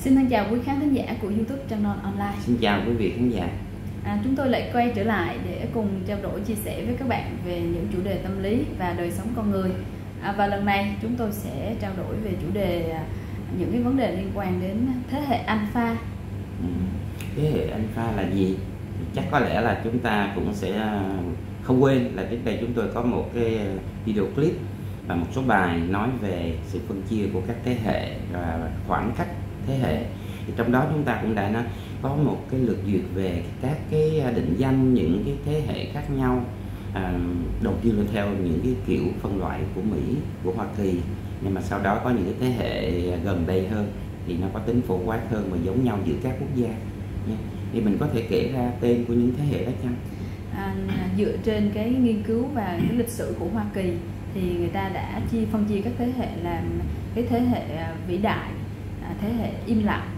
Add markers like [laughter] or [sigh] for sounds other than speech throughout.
Xin thân chào quý khán thính giả của YouTube Non Online. Xin chào quý vị khán giả. À, chúng tôi lại quay trở lại để cùng trao đổi chia sẻ với các bạn về những chủ đề tâm lý và đời sống con người. À, và lần này chúng tôi sẽ trao đổi về chủ đề à, những cái vấn đề liên quan đến thế hệ alpha. Ừ. Thế hệ alpha là gì? Chắc có lẽ là chúng ta cũng sẽ à, không quên là trước đây chúng tôi có một cái video clip và một số bài nói về sự phân chia của các thế hệ và khoảng cách thế hệ. Thì trong đó chúng ta cũng đã nói có một cái lượt duyệt về các cái à, định danh những cái thế hệ khác nhau à, đầu tiên là theo những cái kiểu phân loại của Mỹ của Hoa Kỳ. Nhưng mà sau đó có những cái thế hệ à, gần đây hơn thì nó có tính phổ quát hơn và giống nhau giữa các quốc gia. Nha. thì mình có thể kể ra tên của những thế hệ đó chăng? À, dựa trên cái nghiên cứu và cái lịch sử của Hoa Kỳ thì người ta đã chia phân chia các thế hệ làm cái thế hệ à, vĩ đại thế hệ im lặng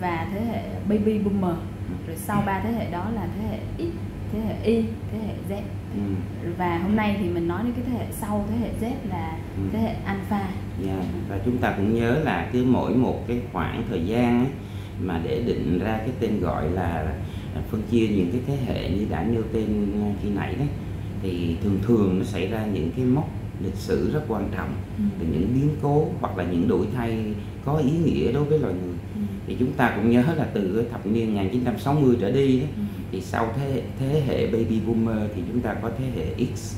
và thế hệ baby boomer rồi sau ba thế hệ đó là thế hệ X thế hệ Y thế hệ Z ừ. và hôm nay thì mình nói đến cái thế hệ sau thế hệ Z là ừ. thế hệ alpha yeah. Dạ, và chúng ta cũng nhớ là cứ mỗi một cái khoảng thời gian ấy, mà để định ra cái tên gọi là phân chia những cái thế hệ như đã nêu tên khi nãy đấy thì thường thường nó xảy ra những cái mốc lịch sử rất quan trọng ừ. từ những biến cố hoặc là những đổi thay có ý nghĩa đối với loài người ừ. thì chúng ta cũng nhớ là từ thập niên 1960 trở đi đó, ừ. thì sau thế thế hệ baby boomer thì chúng ta có thế hệ X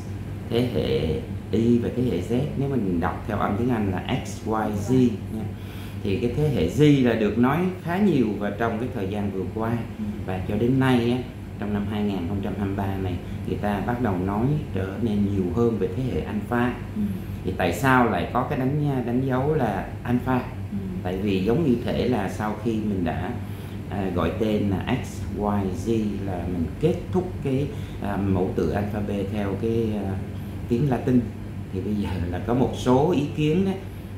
thế hệ Y và thế hệ Z nếu mình đọc theo âm tiếng Anh là X Y Z nha thì cái thế hệ Z là được nói khá nhiều và trong cái thời gian vừa qua ừ. và cho đến nay á, trong năm 2023 này người ta bắt đầu nói trở nên nhiều hơn về thế hệ alpha ừ. thì tại sao lại có cái đánh đánh dấu là alpha. Tại vì giống như thể là sau khi mình đã à, gọi tên là x y z là mình kết thúc cái à, mẫu tự alphabet theo cái à, tiếng latin thì bây giờ là có một số ý kiến đấy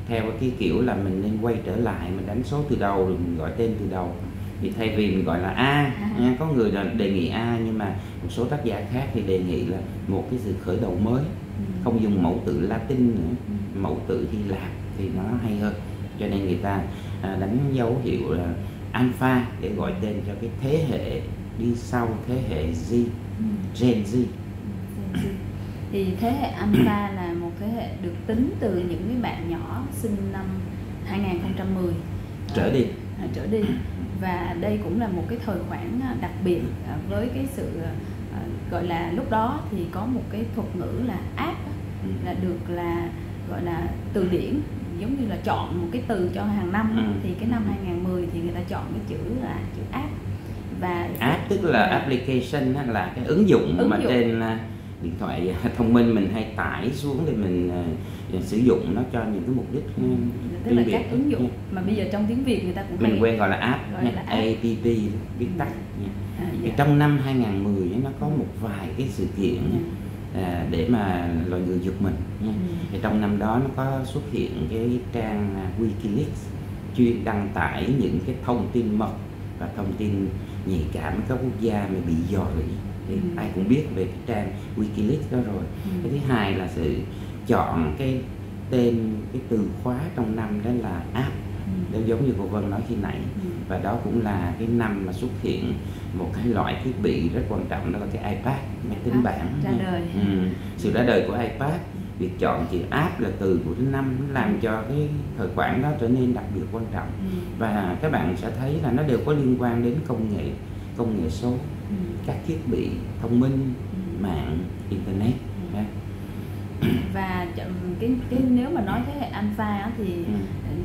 theo cái kiểu là mình nên quay trở lại mình đánh số từ đầu rồi mình gọi tên từ đầu thì thay vì mình gọi là a à. nha có người là đề nghị a nhưng mà một số tác giả khác thì đề nghị là một cái sự khởi đầu mới ừ. không dùng mẫu tự latin nữa ừ. mẫu tự hy lạp thì nó hay hơn cho nên người ta à, đánh dấu hiệu là alpha để gọi tên cho cái thế hệ đi sau thế hệ Z ừ. Gen Z. Thì thế hệ alpha là một thế hệ được tính từ những cái bạn nhỏ sinh năm 2010 trở đi. À, trở đi. Và đây cũng là một cái thời khoản à, đặc biệt à, với cái sự à, gọi là lúc đó thì có một cái thuật ngữ là app ừ. là được là gọi là từ điển giống như là chọn một cái từ cho hàng năm ừ. thì cái năm 2010 thì người ta chọn cái chữ là chữ app và app tức là application là cái ứng dụng ứng mà dụng. trên điện thoại [laughs] thông minh mình hay tải xuống để mình uh, sử dụng nó cho những cái mục đích ừ. tức là các ứng dụng nha. mà bây giờ trong tiếng Việt người ta cũng mình quen gọi là app gọi nha. Là app. viết tắt nha. À, dạ. trong năm 2010 nó có một vài cái sự kiện nha. À, để mà loài người giật mình nha. Ừ. thì trong năm đó nó có xuất hiện cái trang WikiLeaks chuyên đăng tải những cái thông tin mật và thông tin nhạy cảm các quốc gia mà bị dò rỉ thì ừ. ai cũng biết về cái trang WikiLeaks đó rồi ừ. cái thứ hai là sự chọn cái tên cái từ khóa trong năm đó là app ừ. giống như cô Vân nói khi nãy ừ. và đó cũng là cái năm mà xuất hiện một cái loại thiết bị rất quan trọng đó là cái iPad máy tính bảng ra đời. Ừ. sự ra đời của iPad việc chọn chữ app là từ của thứ năm làm ừ. cho cái thời khoản đó trở nên đặc biệt quan trọng ừ. và các bạn sẽ thấy là nó đều có liên quan đến công nghệ công nghệ số ừ. các thiết bị thông minh ừ. mạng internet ừ. [clears throat] và cái, cái nếu mà nói thế hệ alpha thì ừ.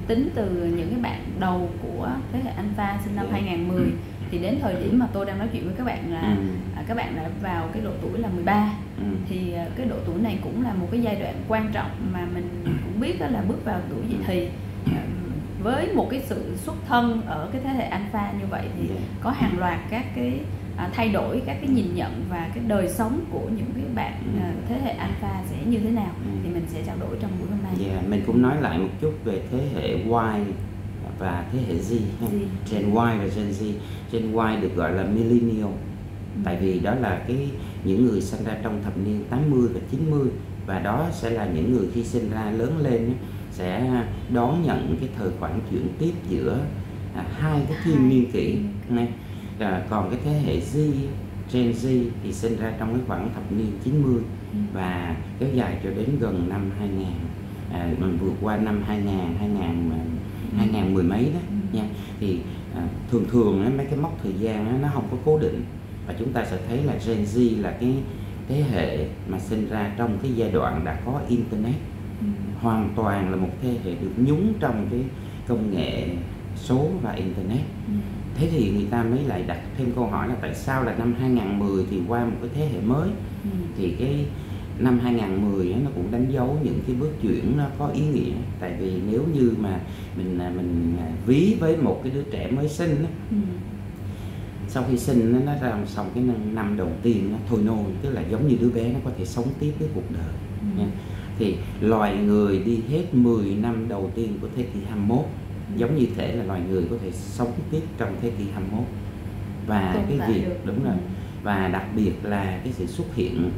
tính từ những cái bạn đầu của thế hệ alpha sinh năm ừ. 2010 ừ. Thì đến thời điểm mà tôi đang nói chuyện với các bạn là ừ. À, các bạn đã vào cái độ tuổi là 13 ừ. thì à, cái độ tuổi này cũng là một cái giai đoạn quan trọng mà mình cũng biết đó là bước vào tuổi dậy thì à, với một cái sự xuất thân ở cái thế hệ alpha như vậy thì yeah. có hàng loạt các cái à, thay đổi các cái nhìn nhận và cái đời sống của những cái bạn ừ. à, thế hệ alpha sẽ như thế nào ừ. thì mình sẽ trao đổi trong buổi hôm nay. Yeah, mình cũng nói lại một chút về thế hệ Y và thế hệ Z, Z. Gen Y và Gen Z. Gen Y được gọi là millennial ừ. tại vì đó là cái những người sinh ra trong thập niên 80 và 90 và đó sẽ là những người khi sinh ra lớn lên sẽ đón nhận cái thời khoản chuyển tiếp giữa à, hai cái thiên niên kỷ này à, còn cái thế hệ Z Gen Z thì sinh ra trong cái khoảng thập niên 90 Ừ. và kéo dài cho đến gần năm 2000 à, mình vượt qua năm 2000 2000 mà- 2000 mười mấy đó Ừ. nha thì à, thường thường á, mấy cái mốc thời gian á, nó không có cố định và chúng ta sẽ thấy là Gen Z là cái thế hệ mà sinh ra trong cái giai đoạn đã có internet Ừ. hoàn toàn là một thế hệ được nhúng trong cái công nghệ số và internet Ừ. thế thì người ta mới lại đặt thêm câu hỏi là tại sao là năm 2010 thì qua một cái thế hệ mới Ừ. thì cái năm 2010 á, nó cũng đánh dấu những cái bước chuyển nó có ý nghĩa tại vì nếu như mà mình à, mình à, ví với một cái đứa trẻ mới sinh Ừ. sau khi sinh nó, nó ra xong cái năm, đầu tiên nó thôi nôi tức là giống như đứa bé nó có thể sống tiếp với cuộc đời Ừ. thì loài người đi hết 10 năm đầu tiên của thế kỷ 21 giống như thể là loài người có thể sống tiếp trong thế kỷ 21 và Tồn cái việc được. đúng rồi Ừ. và đặc biệt là cái sự xuất hiện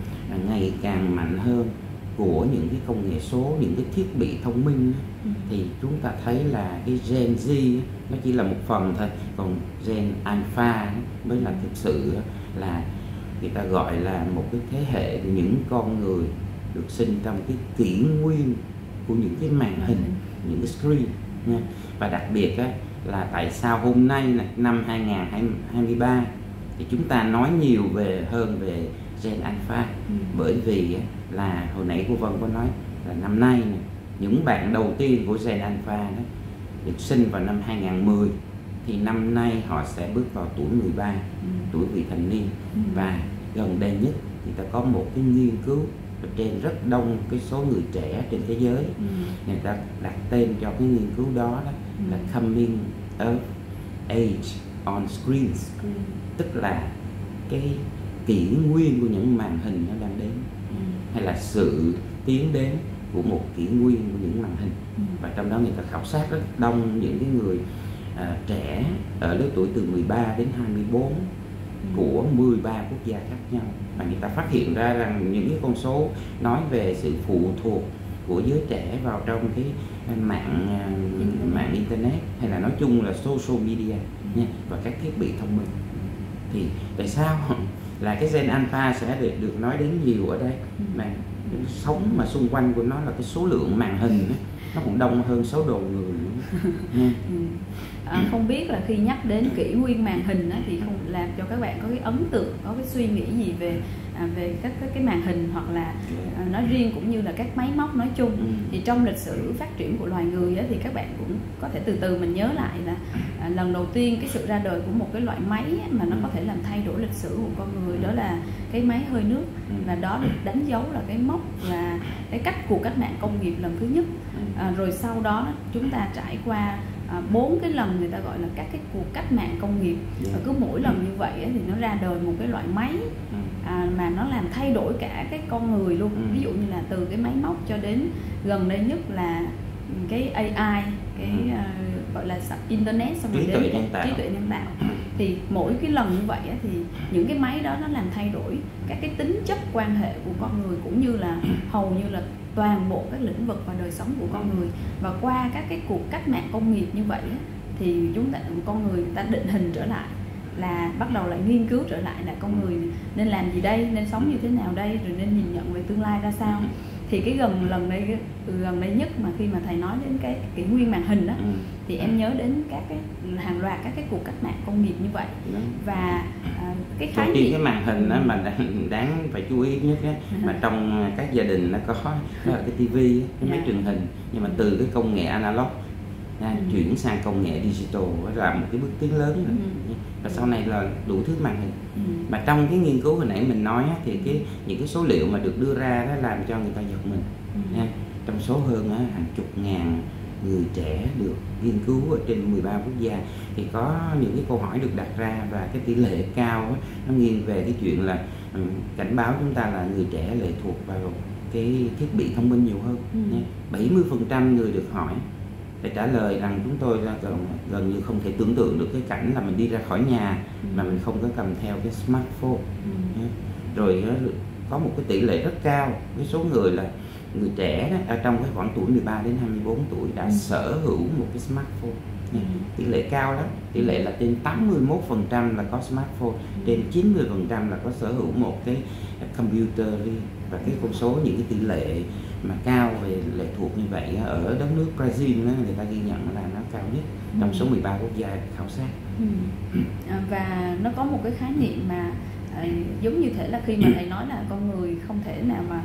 ngày càng mạnh hơn của những cái công nghệ số những cái thiết bị thông minh Ừ. thì chúng ta thấy là cái gen Z nó chỉ là một phần thôi. Còn gen alpha mới là thực sự là người ta gọi là một cái thế hệ những con người được sinh trong cái kỷ nguyên của những cái màn hình những cái screen nha. Và đặc biệt á, là tại sao hôm nay này, năm 2023 thì chúng ta nói nhiều về hơn về gen alpha Ừ. bởi vì là hồi nãy cô Vân có nói là năm nay những bạn đầu tiên của gen alpha đó được sinh vào năm 2010 thì năm nay họ sẽ bước vào tuổi 13 Ừ. tuổi vị thành niên Ừ. và gần đây nhất thì ta có một cái nghiên cứu trên rất đông cái số người trẻ trên thế giới Ừ. người ta đặt tên cho cái nghiên cứu đó, đó là Ừ. coming of age on screens Ừ. tức là cái kỷ nguyên của những màn hình nó đang đến Ừ. hay là sự tiến đến của một kỷ nguyên của những màn hình. Ừ. và trong đó người ta khảo sát rất đông những cái người à, trẻ ở lứa tuổi từ 13 đến 24 của 13 quốc gia khác nhau. Và người ta phát hiện ra rằng những cái con số nói về sự phụ thuộc của giới trẻ vào trong cái mạng à, mạng internet hay là nói chung là social media nha và các thiết bị thông minh. Thì tại sao là cái gen alpha sẽ được được nói đến nhiều ở đây Ừ. mà sống mà xung quanh của nó là cái số lượng màn hình á, nó cũng đông hơn số đầu người nữa [laughs] nha. Ừ. À, không biết là khi nhắc đến kỷ nguyên màn hình á, thì không làm cho các bạn có cái ấn tượng có cái suy nghĩ gì về về các, các cái màn hình hoặc là à, nói riêng cũng như là các máy móc nói chung Ừ. thì trong lịch sử phát triển của loài người thì các bạn cũng có thể từ từ mình nhớ lại là à, lần đầu tiên cái sự ra đời của một cái loại máy mà nó có thể làm thay đổi lịch sử của con người đó là cái máy hơi nước Ừ. và đó được đánh dấu là cái mốc là cái cách cuộc cách mạng công nghiệp lần thứ nhất à, rồi sau đó chúng ta trải qua à, bốn cái lần người ta gọi là các cái cuộc cách mạng công nghiệp Dạ. và cứ mỗi lần như vậy thì nó ra đời một cái loại máy Ừ. à, mà nó làm thay đổi cả cái con người luôn Ừ. ví dụ như là từ cái máy móc cho đến gần đây nhất là cái AI cái Ừ. à, gọi là internet xong rồi Trí đến tuệ cái nhân tạo. trí tuệ nhân tạo thì mỗi cái lần như vậy á, thì những cái máy đó nó làm thay đổi các cái tính chất quan hệ của con người cũng như là hầu như là toàn bộ các lĩnh vực và đời sống của con người và qua các cái cuộc cách mạng công nghiệp như vậy á, thì chúng ta con người người ta định hình trở lại là bắt đầu lại nghiên cứu trở lại là con người nên làm gì đây nên sống như thế nào đây rồi nên nhìn nhận về tương lai ra sao thì cái gần lần đây từ gần đây nhất mà khi mà thầy nói đến cái kỷ nguyên màn hình đó Ừ. thì em nhớ đến các cái hàng loạt các cái cuộc cách mạng công nghiệp như vậy và à, cái khái niệm cái màn hình đó mà đáng, đáng phải chú ý nhất á, Ừ. mà trong các gia đình nó có đó là cái tivi cái máy Dạ. truyền hình nhưng mà từ cái công nghệ analog nha, Ừ. chuyển sang công nghệ digital đó là một cái bước tiến lớn rồi. Ừ. và sau này là đủ thứ màn hình ừ, mà trong cái nghiên cứu hồi nãy mình nói á, thì cái những cái số liệu mà được đưa ra đó làm cho người ta giật mình ừ, trong số hơn á, hàng chục ngàn người trẻ được nghiên cứu ở trên 13 quốc gia thì có những cái câu hỏi được đặt ra và cái tỷ lệ cao á, nó nghiêng về cái chuyện là ừ, cảnh báo chúng ta là người trẻ lệ thuộc vào cái thiết bị thông minh nhiều hơn Ừ. nha. 70% người được hỏi để trả lời rằng chúng tôi là gần, gần như không thể tưởng tượng được cái cảnh là mình đi ra khỏi nhà Ừ. mà mình không có cầm theo cái smartphone ừ, rồi nó có một cái tỷ lệ rất cao cái số người là người trẻ đó, ở trong cái khoảng tuổi 13 đến 24 tuổi đã Ừ. sở hữu một cái smartphone ừ. tỷ lệ cao lắm tỷ lệ là trên 81% là có smartphone ừ. trên 90% là có sở hữu một cái computer và cái con số những cái tỷ lệ mà cao về lệ thuộc như vậy ở đất nước Brazil người ta ghi nhận là nó cao nhất trong ừ. số 13 quốc gia khảo sát ừ. À, và nó có một cái khái niệm mà à, giống như thể là khi mà thầy nói là con người không thể nào mà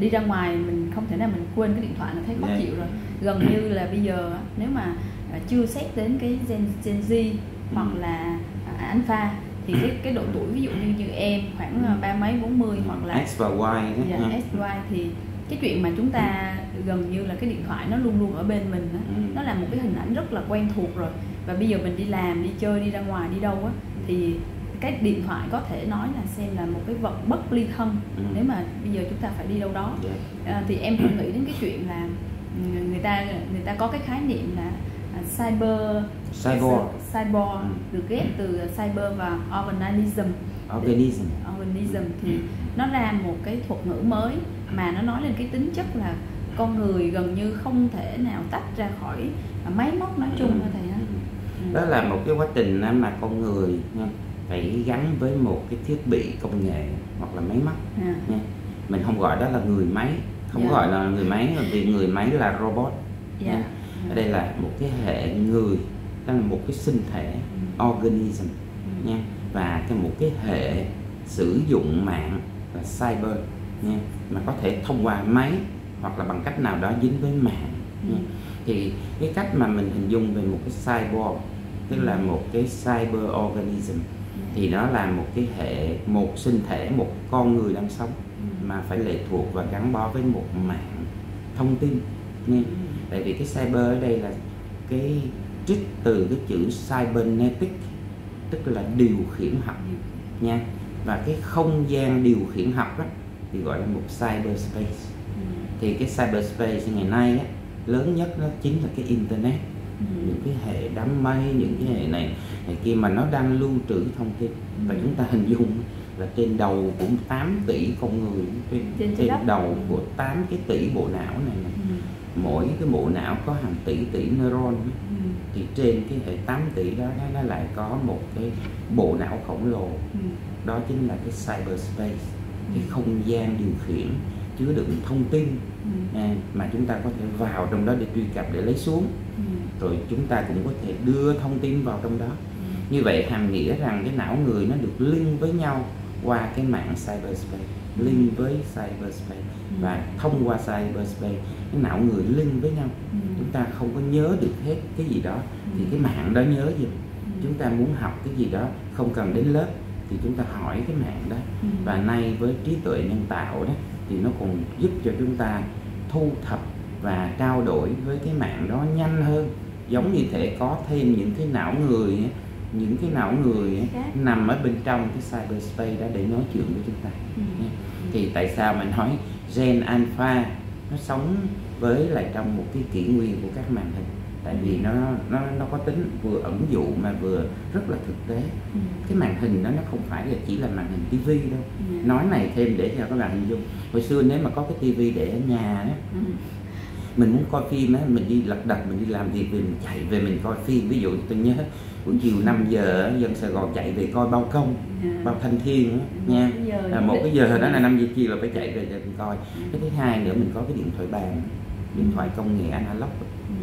đi ra ngoài mình không thể nào mình quên cái điện thoại là thấy khó chịu rồi gần như là bây giờ nếu mà à, chưa xét đến cái Gen, Gen Z hoặc ừ. là alpha thì cái cái độ tuổi ví dụ như như em khoảng ba mấy bốn mươi hoặc là X và Y dạ, X Y thì cái chuyện mà chúng ta gần như là cái điện thoại nó luôn luôn ở bên mình đó. Ừ. nó là một cái hình ảnh rất là quen thuộc rồi và bây giờ mình đi làm đi chơi đi ra ngoài đi đâu á thì cái điện thoại có thể nói là xem là một cái vật bất ly thân ừ. nếu mà bây giờ chúng ta phải đi đâu đó. Dạ. à, thì em cũng nghĩ đến cái chuyện là ừ, người ta người ta có cái khái niệm là uh, cyber cyber cyber ừ. được ghép từ cyber và organism organism organism thì nó ra một cái thuật ngữ mới mà nó nói lên cái tính chất là con người gần như không thể nào tách ra khỏi máy móc nói chung thôi thầy ha ừ. đó là một cái quá trình mà con người phải gắn với một cái thiết bị công nghệ hoặc là máy móc yeah. nha mình không gọi đó là người máy không yeah. gọi là người máy vì người máy là robot yeah. nha. ở đây là một cái hệ người đó là một cái sinh thể organism nha và cái một cái hệ sử dụng mạng là cyber nha mà có thể thông qua máy hoặc là bằng cách nào đó dính với mạng ừ. nha. thì cái cách mà mình hình dung về một cái cyborg tức là một cái cyber organism ừ. thì nó là một cái hệ một sinh thể một con người đang sống ừ. mà phải lệ thuộc và gắn bó với một mạng thông tin nha ừ. tại vì cái cyber ở đây là cái trích từ cái chữ cybernetic tức là điều khiển học nha và cái không gian điều khiển học đó thì gọi là một cyberspace ừ. thì cái cyberspace ngày nay á, lớn nhất nó chính là cái internet ừ. những cái hệ đám mây những cái hệ này này kia mà nó đang lưu trữ thông tin ừ. và chúng ta hình dung là trên đầu của 8 tỷ con người trên, trên, trên đầu của 8 cái tỷ bộ não này, này. Ừ. mỗi cái bộ não có hàng tỷ tỷ neuron ừ. thì trên cái hệ 8 tỷ đó nó lại có một cái bộ não khổng lồ ừ. đó chính là cái cyberspace cái không gian điều khiển chứa đựng thông tin ừ. à, mà chúng ta có thể vào trong đó để truy cập để lấy xuống ừ. rồi chúng ta cũng có thể đưa thông tin vào trong đó ừ. như vậy hàm nghĩa rằng cái não người nó được link với nhau qua cái mạng cyberspace ừ. link với cyberspace ừ. và thông qua cyberspace cái não người link với nhau ừ. chúng ta không có nhớ được hết cái gì đó thì cái mạng đó nhớ gì chúng ta muốn học cái gì đó không cần đến lớp thì chúng ta hỏi cái mạng đó. Ừ. và nay với trí tuệ nhân tạo đó thì nó còn giúp cho chúng ta thu thập và trao đổi với cái mạng đó nhanh hơn. Giống như thể có thêm những cái não người những cái não người nằm ở bên trong cái cyberspace đó để nói chuyện với chúng ta. Ừ. thì tại sao mình nói gen alpha nó sống với lại trong một cái kỷ nguyên của các màn hình tại vì nó nó nó có tính vừa ẩn dụ mà vừa rất là thực tế ừ. cái màn hình đó nó không phải là chỉ là màn hình tivi đâu ừ. nói này thêm để cho các bạn hình dung hồi xưa nếu mà có cái tivi để ở nhà đó ừ. mình muốn coi phim á mình đi lật đật mình đi làm việc về mình chạy về mình coi phim ví dụ tôi nhớ buổi chiều 5 giờ dân Sài Gòn chạy về coi bao công. Dạ. bao thanh thiên đó, nha à, một cái giờ đó là 5 giờ chiều là phải chạy về để mình coi cái thứ hai nữa mình có cái điện thoại bàn điện thoại công nghệ analog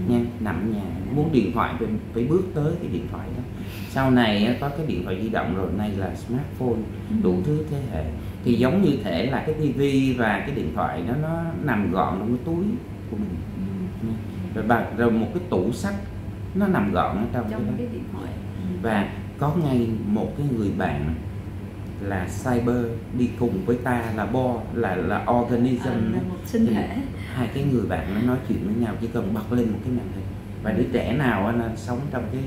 nha nằm nhà muốn điện thoại phải, phải bước tới cái điện thoại đó. Sau này có cái điện thoại di động rồi nay là smartphone ừ. đủ thứ thế hệ. Thì giống như thể là cái tivi và cái điện thoại nó nó nằm gọn trong cái túi của mình. Ừ. rồi bà, rồi một cái tủ sách nó nằm gọn ở trong, trong cái, cái điện thoại. Và có ngay một cái người bạn là cyber đi cùng với ta là bo là là organism à, là một sinh thể hai cái người bạn nó nói chuyện với nhau chỉ cần bật lên một cái màn hình và đứa trẻ nào nó sống trong cái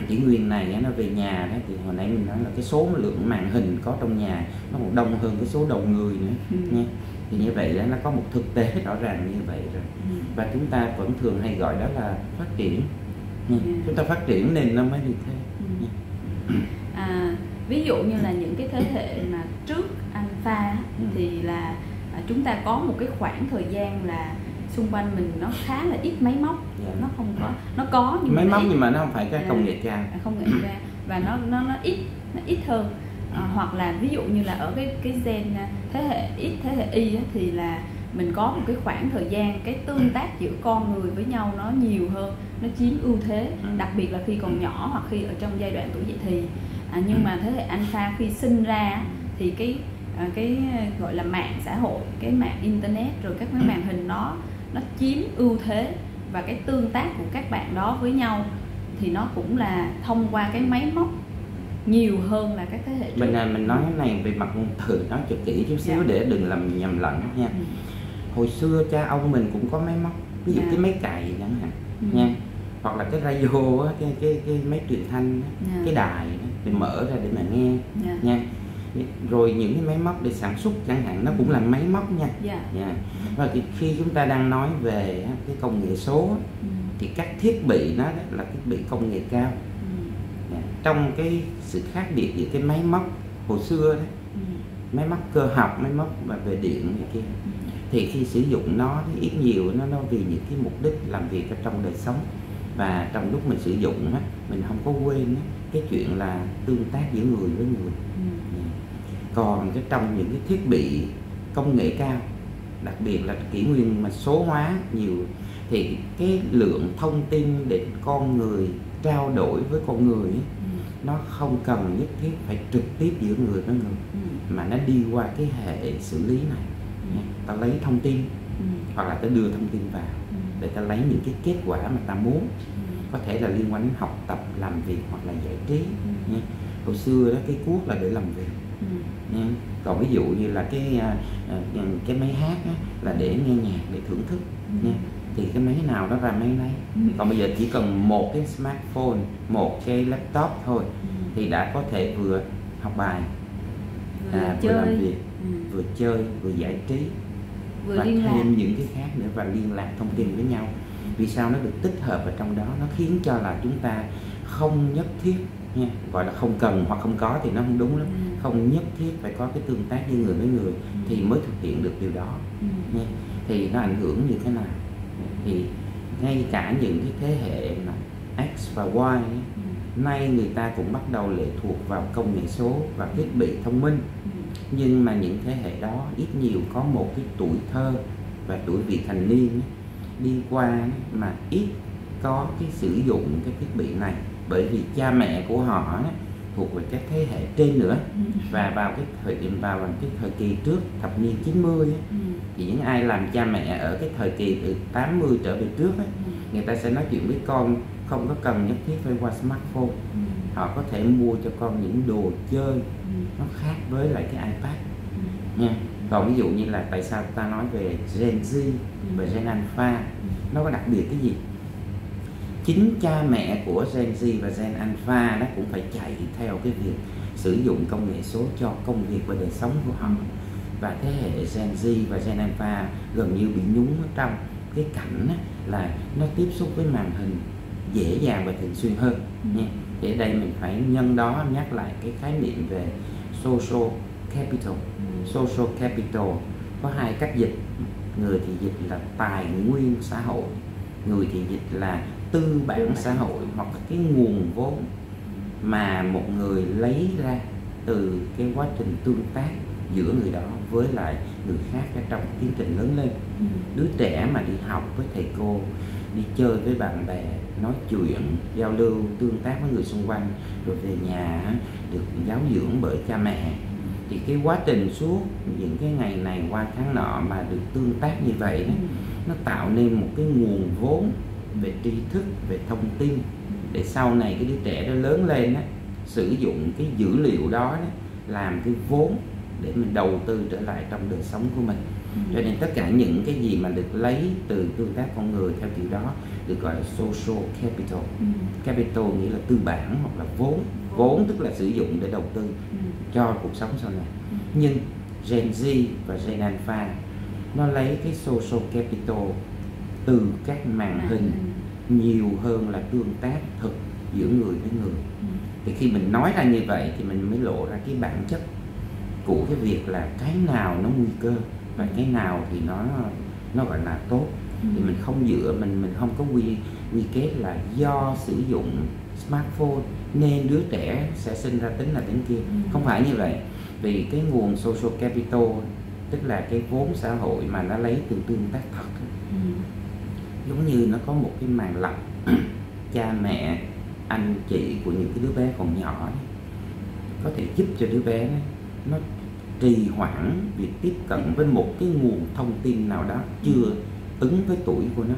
[clears throat] kỷ nguyên này nó về nhà đó thì hồi nãy mình nói là cái số lượng màn hình có trong nhà nó còn đông hơn cái số đầu người nữa ừ. nha thì như vậy đó, nó có một thực tế rõ ràng như vậy rồi ừ. và chúng ta vẫn thường hay gọi đó là phát triển. Ừ. chúng ta phát triển nên nó mới như thế ừ. à, ví dụ như là những cái thế hệ mà trước alpha ừ. thì là chúng ta có một cái khoảng thời gian là xung quanh mình nó khá là ít máy móc Dạ. nó không có nó có nhưng máy móc ít. nhưng mà nó không phải cái Dạ. công nghệ cao À, không nghệ ra và nó nó nó ít nó ít hơn à, hoặc là ví dụ như là ở cái cái gen à, thế hệ X thế hệ Y á, thì là mình có một cái khoảng thời gian cái tương tác giữa con người với nhau nó nhiều hơn nó chiếm ưu thế Ừ. đặc biệt là khi còn nhỏ hoặc khi ở trong giai đoạn tuổi dậy thì à, nhưng Ừ. mà thế hệ alpha khi sinh ra thì cái à, cái gọi là mạng xã hội cái mạng internet rồi các cái màn hình nó nó chiếm ưu thế và cái tương tác của các bạn đó với nhau thì nó cũng là thông qua cái máy móc nhiều hơn là các thế hệ trước mình à, mình nói cái này về mặt ngôn từ nói cho kỹ chút xíu Dạ. để đừng làm nhầm lẫn nha Ừ. hồi xưa cha ông mình cũng có máy móc ví dụ Dạ. cái máy cày chẳng hạn Ừ. nha hoặc là cái radio á, cái cái cái máy truyền thanh á, Dạ. cái đài á, để mở ra để mà nghe Dạ. nha rồi những cái máy móc để sản xuất chẳng hạn nó cũng là máy móc nha Dạ. nha và khi- khi chúng ta đang nói về cái công nghệ số Ừ. thì các thiết bị nó là thiết bị công nghệ cao Ừ. Dạ. trong cái sự khác biệt giữa cái máy móc hồi xưa đấy Ừ. máy móc cơ học máy móc mà về điện này kia thì khi sử dụng nó thì ít nhiều nó nó vì những cái mục đích làm việc ở trong đời sống và trong lúc mình sử dụng á, mình không có quên á, cái chuyện là tương tác giữa người với người Ừ. Còn cái trong những cái thiết bị công nghệ cao đặc biệt là kỷ nguyên mà số hóa nhiều thì cái lượng thông tin để con người trao đổi với con người ấy, Ừ. nó không cần nhất thiết phải trực tiếp giữa người với người Ừ. mà nó đi qua cái hệ xử lý này nha. ta lấy thông tin Ừ. hoặc là ta đưa thông tin vào Ừ. để ta lấy những cái kết quả mà ta muốn Ừ. có thể là liên quan đến học tập làm việc hoặc là giải trí Ừ. hồi xưa đó cái cuốc là để làm việc Ừ. nha. còn ví dụ như là cái à, à, cái máy hát á, là để nghe nhạc để thưởng thức Ừ. nha thì cái máy nào nó ra máy nấy Ừ. còn bây giờ chỉ cần một cái smartphone một cái laptop thôi Ừ. thì đã có thể vừa học bài vừa à, vừa làm chơi việc ừ. vừa chơi vừa giải trí vừa và liên lạc thêm những cái khác nữa và liên lạc thông tin với nhau vì sao nó được tích hợp ở trong đó nó khiến cho là chúng ta không nhất thiết nha gọi là không cần hoặc không có thì nó không đúng lắm Ừ. không nhất thiết phải có cái tương tác với người với người thì mới thực hiện được điều đó. Ừ. nha. Thì nó ảnh hưởng như thế nào? Thì ngay cả những cái thế hệ mà X và Y ấy, Ừ. nay người ta cũng bắt đầu lệ thuộc vào công nghệ số và thiết bị thông minh. Ừ. nhưng mà những thế hệ đó ít nhiều có một cái tuổi thơ và tuổi vị thành niên ấy, đi qua ấy, mà ít có cái sử dụng cái thiết bị này. Bởi vì cha mẹ của họ ấy, thuộc về các thế hệ trên nữa Ừ. và vào cái thời điểm vào cái thời kỳ trước thập niên 90 ấy, Ừ. thì những ai làm cha mẹ ở cái thời kỳ từ 80 trở về trước ấy, Ừ. người ta sẽ nói chuyện với con không có cần nhất thiết phải qua smartphone Ừ. họ có thể mua cho con những đồ chơi Ừ. nó khác với lại cái iPad Ừ. nha còn ví dụ như là tại sao ta nói về Gen Z và Gen Alpha nó có đặc biệt cái gì chính cha mẹ của Gen Z và Gen Alpha nó cũng phải chạy theo cái việc sử dụng công nghệ số cho công việc và đời sống của họ. Và thế hệ Gen Z và Gen Alpha gần như bị nhúng trong cái cảnh là nó tiếp xúc với màn hình dễ dàng và thường xuyên hơn nha. Thì ở đây mình phải nhân đó nhắc lại cái khái niệm về social capital. Social capital có hai cách dịch. Người thì dịch là tài nguyên xã hội người thì dịch là tư bản xã hội hoặc cái nguồn vốn mà một người lấy ra từ cái quá trình tương tác giữa người đó với lại người khác ở trong tiến trình lớn lên Ừ. đứa trẻ mà đi học với thầy cô đi chơi với bạn bè nói chuyện giao lưu tương tác với người xung quanh rồi về nhà được giáo dưỡng bởi cha mẹ thì cái quá trình suốt những cái ngày này qua tháng nọ mà được tương tác như vậy đó, nó tạo nên một cái nguồn vốn về tri thức về thông tin để sau này cái đứa trẻ đó lớn lên á, sử dụng cái dữ liệu đó, đó làm cái vốn để mình đầu tư trở lại trong đời sống của mình. Cho nên tất cả những cái gì mà được lấy từ tương tác con người theo kiểu đó được gọi là social capital. Ừ. capital nghĩa là tư bản hoặc là vốn. Vốn. Tức là sử dụng để đầu tư Ừ. cho cuộc sống sau này. Nhưng Gen Z và Gen Alpha nó lấy cái social capital từ các màn hình nhiều hơn là tương tác thực giữa người với người Ừ. thì khi mình nói ra như vậy thì mình mới lộ ra cái bản chất của cái việc là cái nào nó nguy cơ và cái nào thì nó nó gọi là tốt thì Ừ. mình không dựa mình mình không có quy quy kết là do sử dụng smartphone nên đứa trẻ sẽ sinh ra tính là tính kia Ừ. không phải như vậy vì cái nguồn social capital tức là cái vốn xã hội mà nó lấy từ tương tác thật Ừ. giống như nó có một cái màn lọc [clears throat] cha mẹ anh chị của những cái đứa bé còn nhỏ có thể giúp cho đứa bé nó, nó trì hoãn việc tiếp cận với một cái nguồn thông tin nào đó chưa ứng với tuổi của nó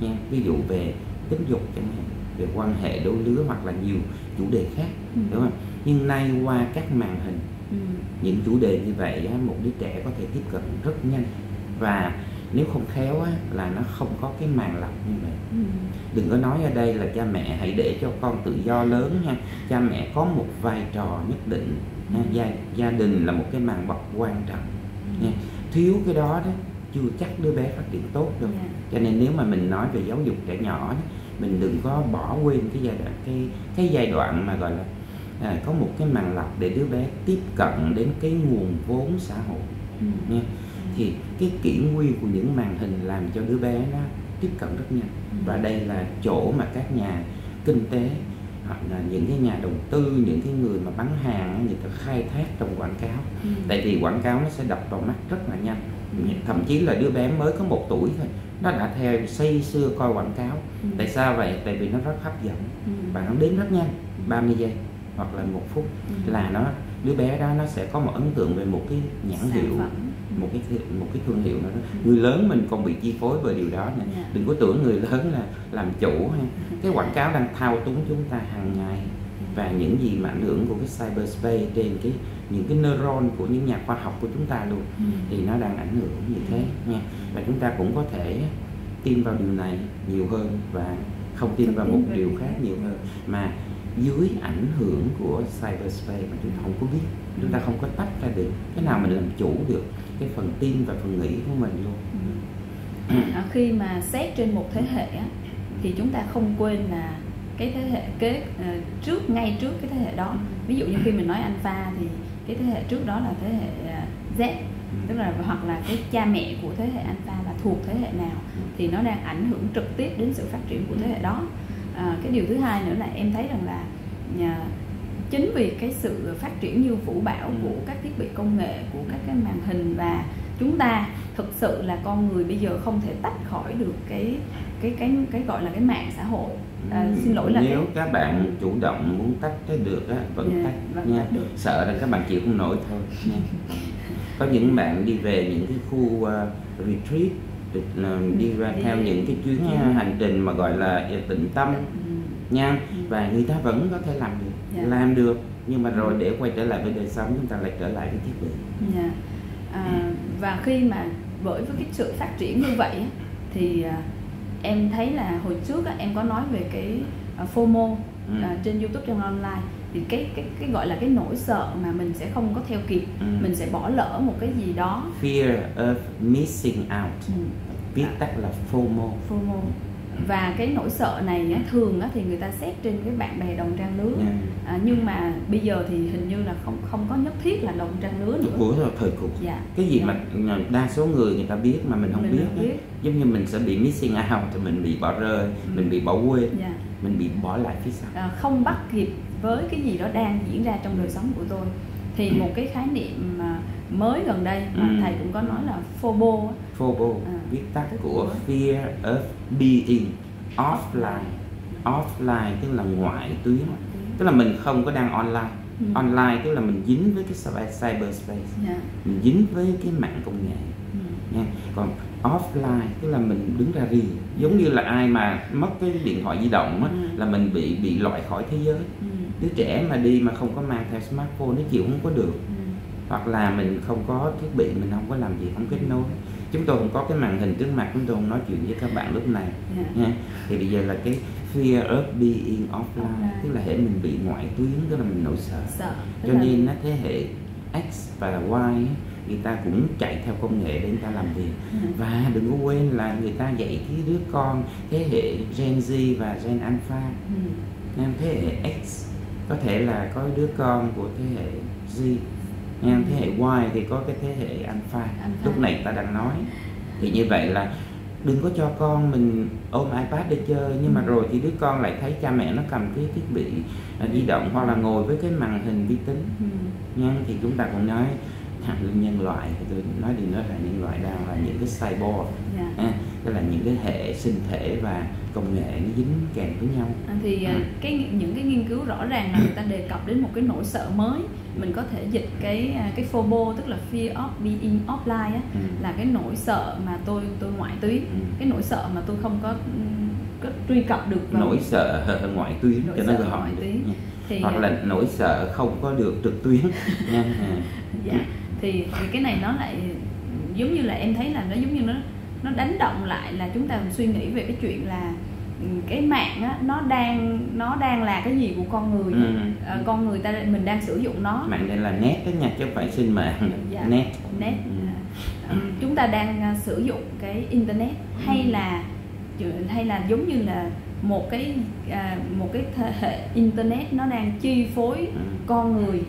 Ừ. nha ví dụ về tính dục chẳng hạn về quan hệ đôi lứa hoặc là nhiều chủ đề khác Ừ. đúng không nhưng nay qua các màn hình Ừ. những chủ đề như vậy một đứa trẻ có thể tiếp cận rất nhanh và nếu không khéo á, là nó không có cái màn lọc như vậy Ừ. đừng có nói ở đây là cha mẹ hãy để cho con tự do lớn nha cha mẹ có một vai trò nhất định nha. gia, gia đình là một cái màn bọc quan trọng nha thiếu cái đó đó chưa chắc đứa bé phát triển tốt đâu Dạ. cho nên nếu mà mình nói về giáo dục trẻ nhỏ đó, mình đừng có bỏ quên cái giai đoạn cái cái giai đoạn mà gọi là à, có một cái màn lọc để đứa bé tiếp cận đến cái nguồn vốn xã hội Ừ. nha thì cái kỷ nguyên của những màn hình làm cho đứa bé nó tiếp cận rất nhanh Ừ. và đây là chỗ mà các nhà kinh tế hoặc là những cái nhà đầu tư những cái người mà bán hàng người ta khai thác trong quảng cáo Ừ. tại vì quảng cáo nó sẽ đập vào mắt rất là nhanh thậm chí là đứa bé mới có một tuổi thôi nó đã theo say sưa coi quảng cáo Ừ. tại sao vậy tại vì nó rất hấp dẫn Ừ. và nó đến rất nhanh 30 giây hoặc là một phút Ừ. là nó đứa bé đó nó sẽ có một ấn tượng về một cái nhãn hiệu. Một cái một cái thương hiệu nào đó người lớn mình còn bị chi phối bởi điều đó nè Dạ. đừng có tưởng người lớn là làm chủ ha cái quảng cáo đang thao túng chúng ta hàng ngày và những gì mà ảnh hưởng của cái cyberspace trên cái những cái neuron của những nhà khoa học của chúng ta luôn Ừ. thì nó đang ảnh hưởng như thế nha và chúng ta cũng có thể tin vào điều này nhiều hơn và không tin vào một điều khác. nhiều hơn mà dưới ảnh hưởng của cyberspace mà chúng ta không có biết chúng ta không có tách ra được. Cái nào mình làm chủ được cái phần tin và phần nghĩ của mình luôn. [clears throat] À, khi mà xét trên một thế hệ á, thì chúng ta không quên là cái thế hệ kế ờ, trước ngay trước cái thế hệ đó. Ví dụ như khi mình nói alpha thì cái thế hệ trước đó là thế hệ à, Z tức là hoặc là cái cha mẹ của thế hệ alpha là thuộc thế hệ nào thì nó đang ảnh hưởng trực tiếp đến sự phát triển của thế hệ đó. À, cái điều thứ hai nữa là em thấy rằng là chính vì cái sự phát triển như vũ bão của các thiết bị công nghệ của các cái màn hình và chúng ta thực sự là con người bây giờ không thể tách khỏi được cái cái cái cái gọi là cái mạng xã hội. À, xin lỗi là nếu cái, các bạn chủ động muốn tách cái được á vẫn Dạ, tách vẫn nha. tách được. sợ là các bạn chịu không nổi thôi nha. [laughs] Có những bạn đi về những cái khu uh, retreat được, uh, đi ra đi- theo những cái chuyến uh, hành trình mà gọi là tịnh tâm Ừ, nha. Ừ. và người ta vẫn có thể làm được Dạ. làm được nhưng mà rồi để quay trở lại với đời sống chúng ta lại trở lại với thiết bị Dạ. À, và khi mà bởi với cái sự phát triển như vậy thì à, em thấy là hồi trước em có nói về cái à, FOMO Ừ. à, trên YouTube trong online thì cái cái cái gọi là cái nỗi sợ mà mình sẽ không có theo kịp Ừ. mình sẽ bỏ lỡ một cái gì đó fear of missing out ừ, viết tắt là FOMO FOMO và cái nỗi sợ này á, thường á, thì người ta xét trên cái bạn bè đồng trang lứa. Nha à, nhưng mà bây giờ thì hình như là không không có nhất thiết là đồng trang lứa nữa. của thời cuộc. Dạ. Cái gì dạ. mà đa số người người ta biết mà mình không Mình biết, không biết. giống như mình sẽ bị missing out thì mình bị bỏ rơi mình bị bỏ quên dạ. mình bị bỏ lại phía sau. À, không bắt kịp với cái gì đó đang diễn ra trong đời sống của tôi thì một cái khái niệm mà mới gần đây mà Ừ. thầy cũng có nói là FOMO á. FOMO À, viết tắt của fear of being offline offline tức là ngoại tuyến tức là mình không có đang online Ừ. online tức là mình dính với cái cyber- cyberspace dạ mình dính với cái mạng công nghệ ừ. nha còn offline tức là mình đứng ra riêng giống như là ai mà mất cái điện thoại di động á, Ừ. là mình bị bị loại khỏi thế giới Ừ. đứa trẻ mà đi mà không có mang theo smartphone nó chịu không có được Ừ. hoặc là mình không có thiết bị mình không có làm gì không kết nối chúng tôi không có cái màn hình trước mặt chúng tôi không nói chuyện với các bạn lúc này Dạ. nha thì bây giờ là cái fear of being offline Offline. tức là hệ mình bị ngoại tuyến tức là mình nỗi sợ sợ cho là- nên nó thế hệ X và Y á, người ta cũng chạy theo công nghệ để người ta làm việc Ừ. và đừng có quên là người ta dạy cái đứa con thế hệ Gen Z và Gen Alpha ừ. nha thế hệ X có thể là có đứa con của thế hệ Z nha thế hệ Y thì có cái thế hệ Alpha Alpha. lúc này ta đang nói thì như vậy là đừng có cho con mình ôm ipad để chơi nhưng mà Ừ. rồi thì đứa con lại thấy cha mẹ nó cầm cái thiết bị à, di động hoặc là ngồi với cái màn hình vi tính ừ. nha thì chúng ta cũng nói thằng nhân loại tôi nói đi nói lại nhân loại đang là những cái cyborg dạ. ha, tức là những cái hệ sinh thể và công nghệ nó dính kèm với nhau À, thì à, Ừ. cái những cái nghiên cứu rõ ràng là người ta đề cập đến một cái nỗi sợ mới mình có thể dịch cái à, cái phobia tức là fear of being offline á ừ. là cái nỗi sợ mà tôi tôi ngoại tuyến Ừ. cái nỗi sợ mà tôi không có ừm, có truy cập được vào nỗi sợ ngoại tuyến Nỗi cho nó gọn ngoại tuyến. thì hoặc à, là nỗi sợ không có được trực tuyến [laughs] nha dạ thì, thì cái này nó lại giống như là em thấy là nó giống như nó nó đánh động lại là chúng ta suy nghĩ về cái chuyện là ừ, cái mạng á nó đang nó đang là cái gì của con người Ừ. Ờ, con người ta mình đang sử dụng nó mạng đây là net đó nha chứ không phải sinh mạng Dạ. net net Ừ. Ờ, chúng ta đang à, sử dụng cái internet hay Ừ. là hay là giống như là một cái à, một cái thế hệ internet nó đang chi phối Ừ. con người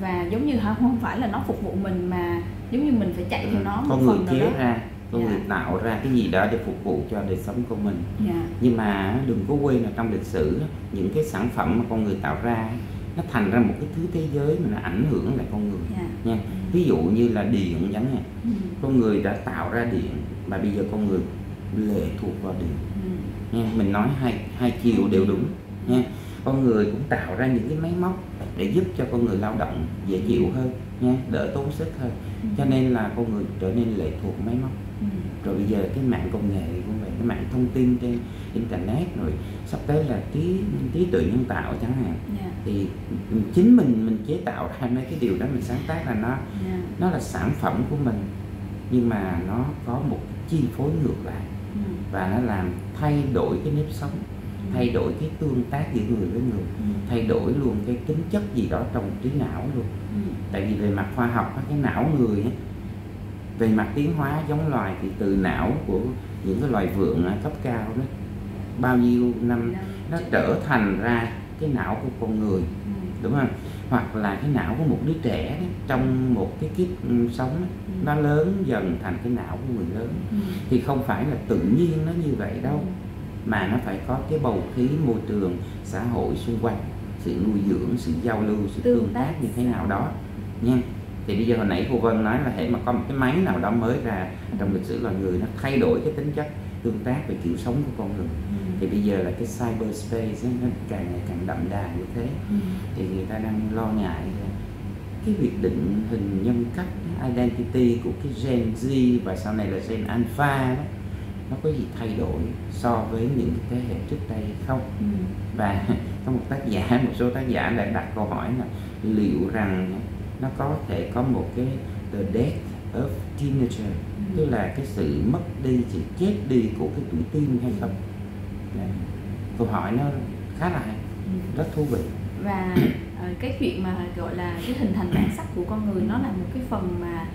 và giống như không phải là nó phục vụ mình mà giống như mình phải chạy theo nó một con người phần nào đó ra con Dạ. người tạo ra cái gì đó để phục vụ cho đời sống của mình. Dạ. Nhưng mà đừng có quên là trong lịch sử những cái sản phẩm mà con người tạo ra nó thành ra một cái thứ thế giới mà nó ảnh hưởng lại con người dạ. nha. Ví dụ như là điện chẳng hạn. Ừ. con người đã tạo ra điện mà bây giờ con người lệ thuộc vào điện. Ừ. nha mình nói hai hai chiều đều đúng nha. Con người cũng tạo ra những cái máy móc để giúp cho con người lao động dễ chịu hơn nha đỡ tốn sức hơn. Cho nên là con người trở nên lệ thuộc máy móc. Ừ. rồi bây giờ cái mạng công nghệ cũng vậy cái mạng thông tin trên internet rồi sắp tới là trí trí tuệ nhân tạo chẳng hạn. Dạ. Thì chính mình mình chế tạo ra mấy cái điều đó mình sáng tác là nó dạ. nó là sản phẩm của mình nhưng mà nó có một chi phối ngược lại. Ừ. và nó làm thay đổi cái nếp sống thay đổi cái tương tác giữa người với người Ừ. thay đổi luôn cái tính chất gì đó trong trí não luôn. Tại vì về mặt khoa học cái não người á, về mặt tiến hóa giống loài thì từ não của những cái loài vượn cấp cao đó bao nhiêu năm nó trở thành ra cái não của con người đúng không? Hoặc là cái não của một đứa trẻ đó, trong một cái kiếp ừ, sống á, nó lớn dần thành cái não của người lớn. Ừ. thì không phải là tự nhiên nó như vậy đâu mà nó phải có cái bầu khí môi trường xã hội xung quanh sự nuôi dưỡng sự giao lưu sự Tương tác như thế nào đó nha thì bây giờ hồi nãy cô Vân nói là hệ mà có một cái máy nào đó mới ra trong lịch sử loài người nó thay đổi cái tính chất tương tác về kiểu sống của con người Ừ. thì bây giờ là cái cyberspace ấy, nó càng ngày càng đậm đà như thế Ừ. thì người ta đang lo ngại là cái việc định hình nhân cách identity của cái gen Z và sau này là gen alpha đó nó có gì thay đổi so với những cái thế hệ trước đây hay không Ừ. và [laughs] có một tác giả một số tác giả lại đặt câu hỏi là liệu rằng nó có thể có một cái the death of teenager tức là cái sự mất đi sự chết đi của cái tuổi teen hay không Đấy. câu hỏi nó khá là hay Ừ. rất thú vị và ờ, cái chuyện mà gọi là cái hình thành bản sắc của con người nó là một cái phần mà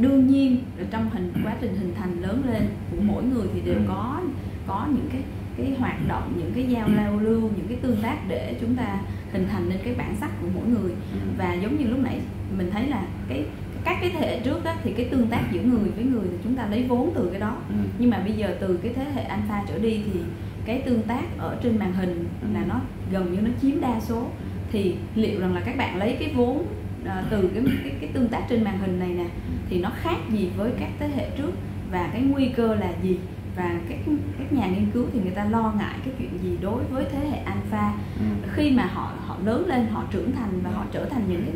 đương nhiên trong hình quá trình hình thành lớn lên của mỗi người thì đều Ừ. có có những cái cái hoạt động những cái giao lưu lưu những cái tương tác để chúng ta hình thành nên cái bản sắc của mỗi người Ừ. và giống như lúc nãy mình thấy là cái các cái thế hệ trước á, thì cái tương tác giữa người với người thì chúng ta lấy vốn từ cái đó Ừ. nhưng mà bây giờ từ cái thế hệ alpha trở đi thì cái tương tác ở trên màn hình Ừ. là nó gần như nó chiếm đa số thì liệu rằng là các bạn lấy cái vốn à, từ cái, cái cái tương tác trên màn hình này nè thì nó khác gì với các thế hệ trước và cái nguy cơ là gì và các các nhà nghiên cứu thì người ta lo ngại cái chuyện gì đối với thế hệ alpha Ừ. khi mà họ họ lớn lên họ trưởng thành và họ trở thành những cái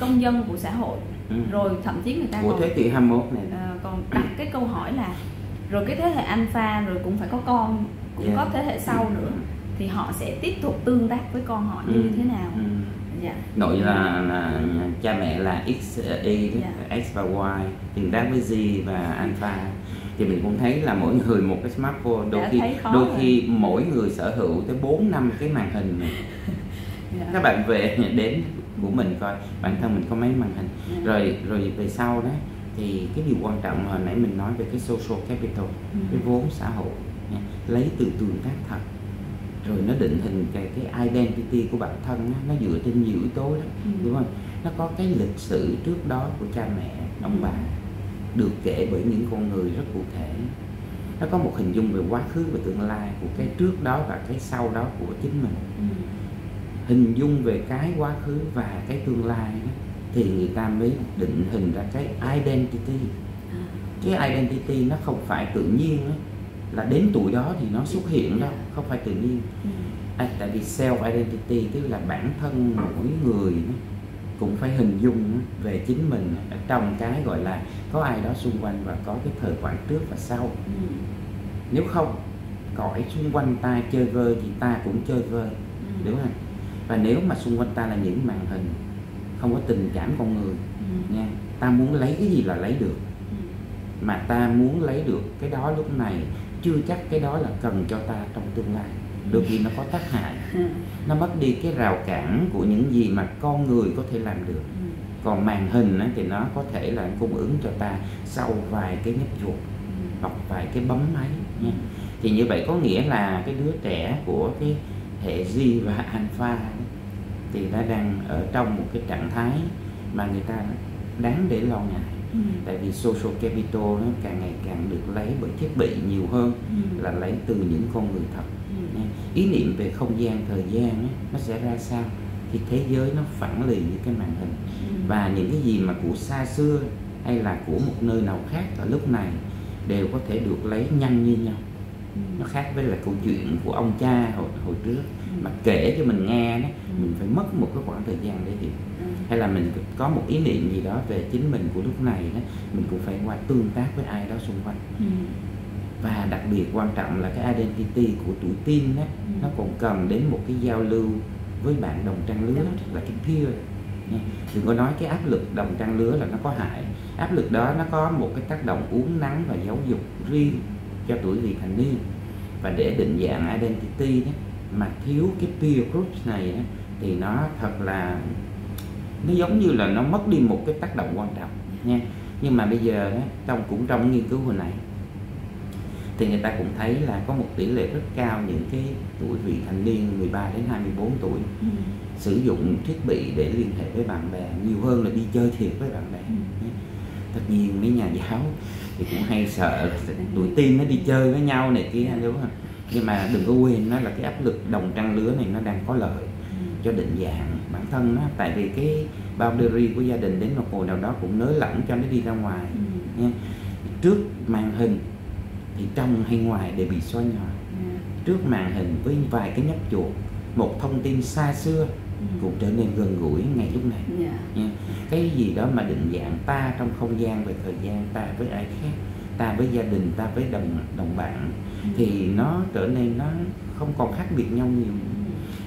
công dân của xã hội Ừ. rồi thậm chí người ta của còn thế kỷ 21 này Ờ, còn đặt cái câu hỏi là rồi cái thế hệ alpha rồi cũng phải có con cũng Yeah. có thế hệ sau nữa thì họ sẽ tiếp tục tương tác với con họ như Ừ. thế nào Ừ. dạ nội là, là cha mẹ là x y đó, Dạ. x và y tương tác với z và alpha thì mình cũng thấy là mỗi người một cái smartphone đôi Đã khi thấy khó đôi rồi. khi mỗi người sở hữu tới 4 năm cái màn hình này [laughs] dạ. các bạn về [laughs] đến của mình coi bản thân mình có mấy màn hình Dạ. rồi rồi về sau đó thì cái điều quan trọng hồi nãy mình nói về cái social capital Ừ. cái vốn xã hội nha, lấy từ tương tác thật rồi nó định hình cái cái identity của bản thân á, nó dựa trên nhiều yếu tố đó Ừ. đúng không nó có cái lịch sử trước đó của cha mẹ ông Ừ. bà được kể bởi những con người rất cụ thể. Nó có một hình dung về quá khứ và tương lai của cái trước đó và cái sau đó của chính mình. Ừ. hình dung về cái quá khứ và cái tương lai đó, thì người ta mới định hình ra cái identity. À, cái identity nó không phải tự nhiên đó, là đến tuổi đó thì nó xuất hiện đâu không phải tự nhiên. Ừ. à, tại vì self identity tức là bản thân mỗi người đó, cũng phải hình dung về chính mình trong cái gọi là có ai đó xung quanh và có cái thời khoảng trước và sau Ừ. nếu không cõi xung quanh ta chơi vơi thì ta cũng chơi vơi Ừ. đúng không và nếu mà xung quanh ta là những màn hình không có tình cảm con người Ừ. nha ta muốn lấy cái gì là lấy được Ừ. mà ta muốn lấy được cái đó lúc này chưa chắc cái đó là cần cho ta trong tương lai đôi khi nó có tác hại. Nó mất đi cái rào cản của những gì mà con người có thể làm được Ừ. còn màn hình thì nó có thể là cung ứng cho ta sau vài cái nhấp chuột Ừ. hoặc vài cái bấm máy nha thì như vậy có nghĩa là cái đứa trẻ của cái hệ Z và alpha thì nó đang ở trong một cái trạng thái mà người ta đáng để lo ngại Ừ. tại vì social capital nó càng ngày càng được lấy bởi thiết bị nhiều hơn Ừ. là lấy từ những con người thật Ừ. ý niệm về không gian thời gian á, nó sẽ ra sao thì thế giới nó phẳng lì như cái màn hình Ừ. và những cái gì mà của xa xưa hay là của một nơi nào khác ở lúc này đều có thể được lấy nhanh như nhau Ừ. nó khác với là câu chuyện của ông cha hồi hồi trước Ừ. mà kể cho mình nghe đó mình phải mất một cái khoảng thời gian để hiểu hay là mình có một ý niệm gì đó về chính mình của lúc này đó mình cũng phải qua tương tác với ai đó xung quanh và đặc biệt quan trọng là cái identity của tuổi teen đó. Nó còn cần đến một cái giao lưu với bạn đồng trang lứa Đúng. là cái peer. Đừng có nói cái áp lực đồng trang lứa là nó có hại. Áp lực đó nó có một cái tác động uốn nắn và giáo dục riêng cho tuổi vị thành niên. Và để định dạng identity đó mà thiếu cái peer groups này đó, thì nó thật là nó giống như là nó mất đi một cái tác động quan trọng. Nha nhưng mà bây giờ đó, trong cũng trong nghiên cứu hồi nãy thì người ta cũng thấy là có một tỷ lệ rất cao những cái tuổi vị thành niên 13 đến 24 tuổi Ừ. sử dụng thiết bị để liên hệ với bạn bè nhiều hơn là đi chơi thiệt với bạn bè Ừ. tất nhiên mấy nhà giáo thì cũng hay sợ tuổi teen nó đi chơi với nhau này kia đúng không nhưng mà đừng có quên nó là cái áp lực đồng trang lứa này nó đang có lợi Ừ. cho định dạng bản thân nó tại vì cái boundary của gia đình đến một hồi nào đó cũng nới lỏng cho nó đi ra ngoài Ừ. nha trước màn hình thì trong hay ngoài đều bị xóa nhỏ Ừ. trước màn hình với vài cái nhấp chuột một thông tin xa xưa Ừ. cũng trở nên gần gũi ngay lúc này Dạ. nha cái gì đó mà định dạng ta trong không gian về thời gian ta với ai khác ta với gia đình ta với đồng đồng bạn Ừ. thì nó trở nên nó không còn khác biệt nhau nhiều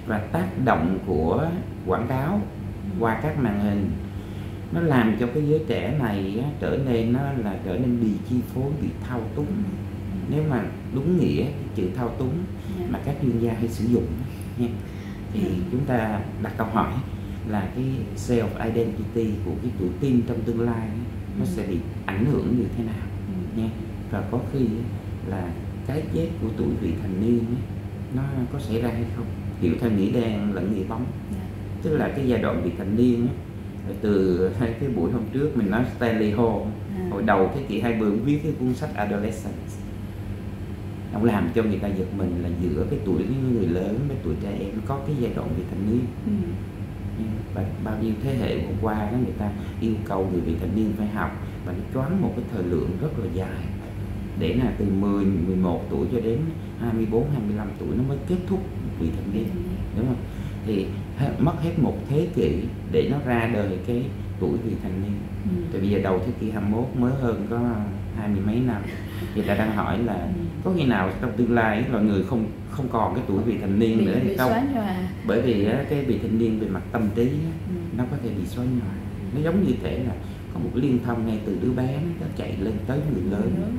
và tác động của quảng cáo qua các màn hình nó làm cho cái giới trẻ này trở nên nó là trở nên bị chi phối bị thao túng nếu mà đúng nghĩa cái chữ thao túng Dạ. mà các chuyên gia hay sử dụng nha thì Ừ. chúng ta đặt câu hỏi là cái self identity của cái tuổi teen trong tương lai nó Ừ. sẽ bị ảnh hưởng như thế nào nha và có khi là cái chết của tuổi vị thành niên nó có xảy ra hay không hiểu theo nghĩa đen lẫn nghĩa bóng Dạ. tức là cái giai đoạn vị thành niên từ hai cái buổi hôm trước mình nói Stanley Hall hồi đầu thế kỷ 20 ông viết cái cuốn sách Adolescence ông làm cho người ta giật mình là giữa cái tuổi người lớn với tuổi trẻ em có cái giai đoạn vị thành niên Ừ. và bao nhiêu thế hệ vừa qua đó người ta yêu cầu người vị thành niên phải học và nó choáng một cái thời lượng rất là dài để là từ 10, 11 tuổi cho đến 24, 25 tuổi nó mới kết thúc vị thành niên đúng không thì mất hết một thế kỷ để nó ra đời cái tuổi vị thành niên Ừ. tại bây giờ đầu thế kỷ 21 mới hơn có hai mươi mấy năm người ta đang hỏi là Ừ. có khi nào trong tương lai loài người không không còn cái tuổi vị thành niên bị, nữa hay không bởi vì cái vị thành niên về mặt tâm trí Ừ. nó có thể bị xóa nhòa. Nó giống như thể là có một liên thông ngay từ đứa bé nó chạy lên tới người lớn.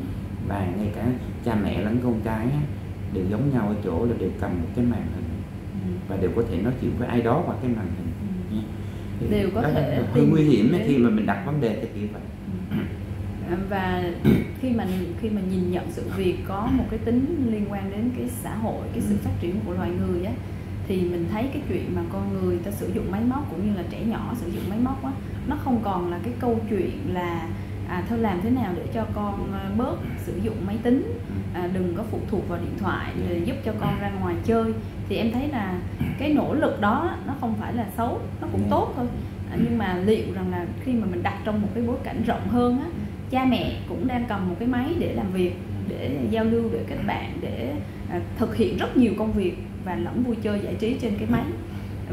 Và ngay cả cha mẹ lẫn con cái đều giống nhau ở chỗ là đều cầm một cái màn hình. Ừ. và đều có thể nói chuyện với ai đó qua cái màn hình. Ừ. Thì Đều có thể là hơi nguy hiểm khi mà mình đặt vấn đề theo kiểu vậy và [clears throat] khi mà khi mà nhìn nhận sự việc có một cái tính liên quan đến cái xã hội cái sự Ừ. phát triển của loài người á thì mình thấy cái chuyện mà con người ta sử dụng máy móc cũng như là trẻ nhỏ sử dụng máy móc á nó không còn là cái câu chuyện là à thôi làm thế nào để cho con à, bớt sử dụng máy tính ừ. à, đừng có phụ thuộc vào điện thoại để giúp cho con ra ngoài chơi thì em thấy là [clears throat] cái nỗ lực đó nó không phải là xấu nó cũng tốt thôi à, nhưng mà liệu rằng là khi mà mình đặt trong một cái bối cảnh rộng hơn á cha mẹ cũng đang cầm một cái máy để làm việc để giao lưu để kết bạn để à, thực hiện rất nhiều công việc và lẫn vui chơi giải trí trên cái máy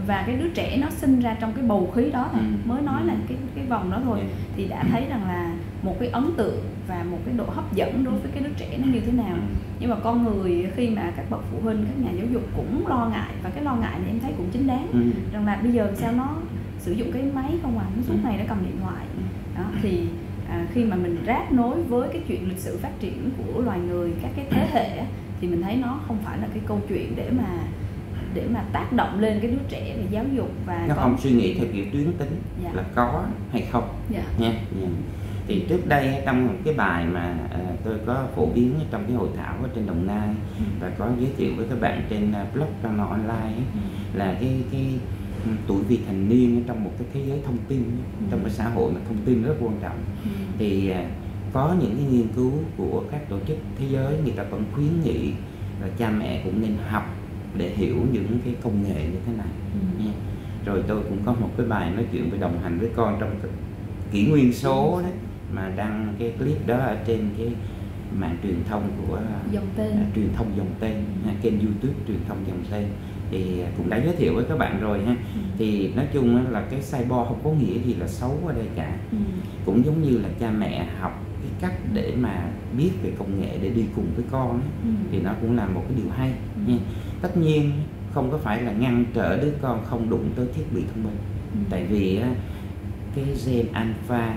và cái đứa trẻ nó sinh ra trong cái bầu khí đó thôi Ừ. mới nói là cái cái vòng đó thôi Dạ. thì đã thấy rằng là một cái ấn tượng và một cái độ hấp dẫn đối với cái đứa trẻ nó như thế nào nhưng mà con người khi mà các bậc phụ huynh các nhà giáo dục cũng lo ngại và cái lo ngại này em thấy cũng chính đáng Ừ. rằng là bây giờ sao nó sử dụng cái máy không à nó suốt Ừ. ngày nó cầm điện thoại đó thì à, khi mà mình ráp nối với cái chuyện lịch sử phát triển của loài người các cái thế hệ thì mình thấy nó không phải là cái câu chuyện để mà để mà tác động lên cái đứa trẻ về giáo dục và nó có- không suy nghĩ theo kiểu tuyến tính Dạ. là có hay không dạ. nha Dạ. thì trước đây trong một cái bài mà à, tôi có phổ biến trong cái hội thảo ở trên đồng nai Ừ. và có giới thiệu với các bạn trên à, blog Rano online Ừ. là cái cái tuổi vị thành niên trong một cái thế giới thông tin Ừ. trong cái xã hội mà thông tin rất quan trọng Ừ. thì à, có những cái nghiên cứu của các tổ chức thế giới người ta vẫn khuyến nghị là cha mẹ cũng nên học để hiểu những cái công nghệ như thế này Ừ. nha. rồi tôi cũng có một cái bài nói chuyện về đồng hành với con trong cái kỷ nguyên số đấy mà đăng cái clip đó ở trên cái mạng truyền thông của dòng tên à, truyền thông dòng tên ha, kênh youtube truyền thông dòng tên thì cũng đã giới thiệu với các bạn rồi ha Ừ. thì nói chung là cái cyber không có nghĩa gì là xấu ở đây cả Ừ. cũng giống như là cha mẹ học cái cách để mà biết về công nghệ để đi cùng với con ấy, Ừ. thì nó cũng là một cái điều hay Ừ. nha tất nhiên không có phải là ngăn trở đứa con không đụng tới thiết bị thông minh Ừ. tại vì cái gen alpha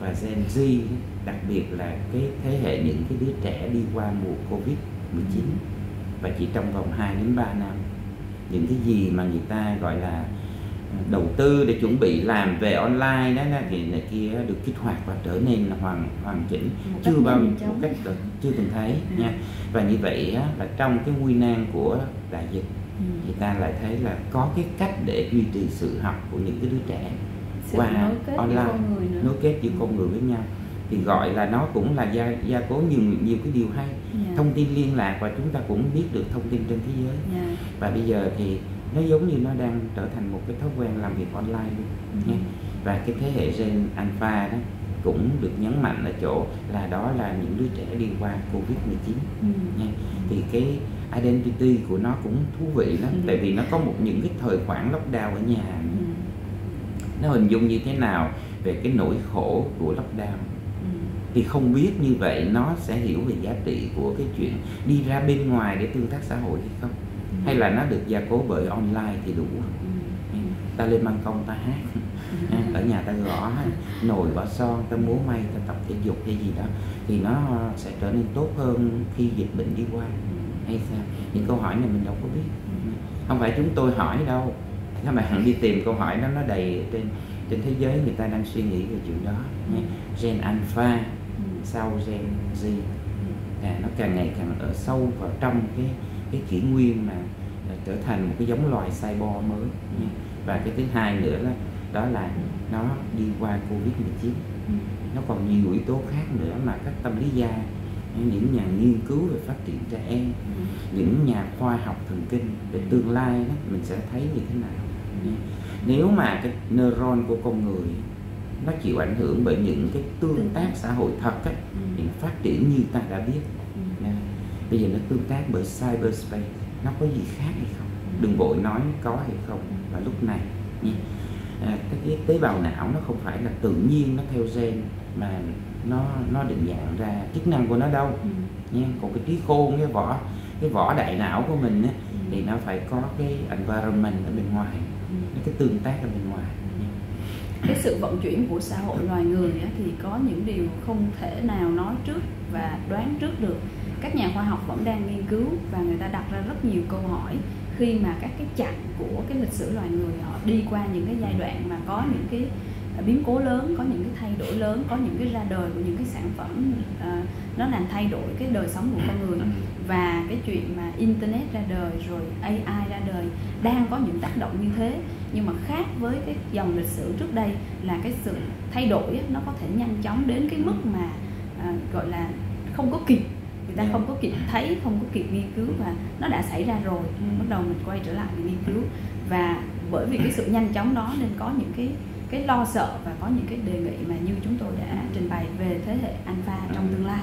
và gen Z đặc biệt là cái thế hệ những cái đứa trẻ đi qua mùa covid 19 và chỉ trong vòng 2 đến 3 năm những cái gì mà người ta gọi là đầu tư để chuẩn bị làm về online đó là thì này kia được kích hoạt và trở nên là hoàn hoàn chỉnh. Một chưa bao một cách được- chưa từng thấy Ừ. nha. Và như vậy á, là trong cái nguy nan của đại dịch Ừ. người ta lại thấy là có cái cách để duy trì sự học của những cái đứa trẻ Sự qua online. con người nữa. Nối kết giữa con người với nhau thì gọi là nó cũng là gia gia cố nhiều nhiều cái điều hay Dạ. thông tin liên lạc và chúng ta cũng biết được thông tin trên thế giới Dạ. và bây giờ thì nó giống như nó đang trở thành một cái thói quen làm việc online luôn Ừ. nha và cái thế hệ gen alpha đó cũng được nhấn mạnh ở chỗ là đó là những đứa trẻ đi qua covid 19 Ừ. nha thì cái identity của nó cũng thú vị lắm Ừ. tại vì nó có một những cái thời khoảng lockdown ở nhà Ừ. nó hình dung như thế nào về cái nỗi khổ của lockdown. Thì không biết như vậy nó sẽ hiểu về giá trị của cái chuyện đi ra bên ngoài để tương tác xã hội hay không? Hay là nó được gia cố bởi online thì đủ Ừ. ta lên ban công ta hát. Ha, [laughs] ở nhà ta gõ nồi gõ son ta múa may ta tập thể dục hay gì đó. Thì nó sẽ trở nên tốt hơn khi dịch bệnh đi qua. Hay sao? Những câu hỏi này mình đâu có biết. Không phải chúng tôi hỏi đâu. Các bạn đi tìm câu hỏi đó nó đầy trên trên thế giới người ta đang suy nghĩ về chuyện đó. Gen alpha. Ừ. sau gen Z à, nó càng ngày càng ở sâu vào trong cái cái kỷ nguyên mà à, trở thành một cái giống loài cyborg mới nha. và cái thứ hai nữa là đó là nó đi qua covid 19 Ừ. nó còn nhiều yếu tố khác nữa mà các tâm lý gia những nhà nghiên cứu về phát triển trẻ em Ừ. những nhà khoa học thần kinh để tương lai đó mình sẽ thấy như thế nào nếu mà cái neuron của con người nó chịu ảnh hưởng bởi những cái tương tác xã hội thật Ừ. thì nó phát triển như ta đã biết Ừ. bây giờ nó tương tác bởi cyberspace nó có gì khác hay không đừng vội nói có hay không vào lúc này nha à, cái, tế bào não nó không phải là tự nhiên nó theo gen mà nó nó định dạng ra chức năng của nó đâu Ừ. nha còn cái trí khôn cái vỏ cái vỏ đại não của mình á, thì nó phải có cái environment ở bên ngoài Ừ. cái tương tác ở bên ngoài. Cái sự vận chuyển của xã hội loài người thì có những điều không thể nào nói trước và đoán trước được. Các nhà khoa học vẫn đang nghiên cứu và người ta đặt ra rất nhiều câu hỏi khi mà các cái chặng của cái lịch sử loài người họ đi qua những cái giai đoạn mà có những cái à, biến cố lớn có những cái thay đổi lớn có những cái ra đời của những cái sản phẩm à, nó làm thay đổi cái đời sống của con người. Và cái chuyện mà internet ra đời rồi AI ra đời đang có những tác động như thế nhưng mà khác với cái dòng lịch sử trước đây là cái sự thay đổi nó có thể nhanh chóng đến cái mức mà à, gọi là không có kịp người ta Yeah. không có kịp thấy không có kịp nghiên cứu và nó đã xảy ra rồi Ừ. bắt đầu mình quay trở lại mình nghiên cứu và bởi vì cái sự nhanh chóng đó nên có những cái cái lo sợ và có những cái đề nghị mà như chúng tôi đã trình bày về thế hệ alpha trong tương lai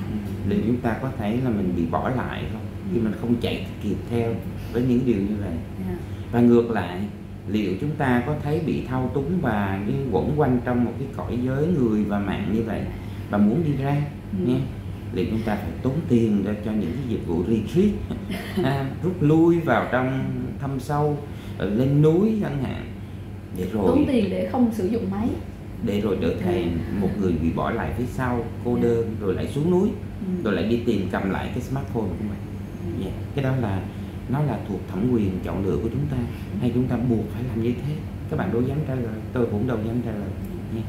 liệu chúng ta có thấy là mình bị bỏ lại không khi Ừ. mình không chạy kịp theo với những điều như vậy Yeah. và ngược lại liệu chúng ta có thấy bị thao túng và như quẩn quanh trong một cái cõi giới người và mạng như vậy và muốn đi ra Ừ. nhé liệu chúng ta phải tốn tiền ra cho những cái dịch vụ retreat [laughs] à, rút lui vào trong thâm sâu ở lên núi chẳng hạn để rồi tốn tiền để không sử dụng máy để rồi trở thành một người bị bỏ lại phía sau cô Yeah. đơn rồi lại xuống núi Ừ. rồi lại đi tìm cầm lại cái smartphone của mình Ừ. Dạ, cái đó là nó là thuộc thẩm quyền chọn lựa của chúng ta. Hay chúng ta buộc phải làm như thế? Các bạn đâu dám trả lời. Tôi cũng đâu dám trả lời. Nha.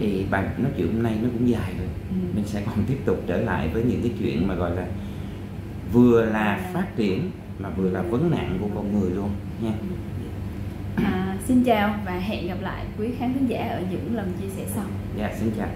thì bài nói chuyện hôm nay nó cũng dài rồi. Ừ. mình sẽ còn tiếp tục trở lại với những cái chuyện mà gọi là vừa là phát triển mà vừa là vấn nạn của con người luôn. Nha. À, xin chào và hẹn gặp lại quý khán thính giả ở những lần chia sẻ sau. Dạ xin chào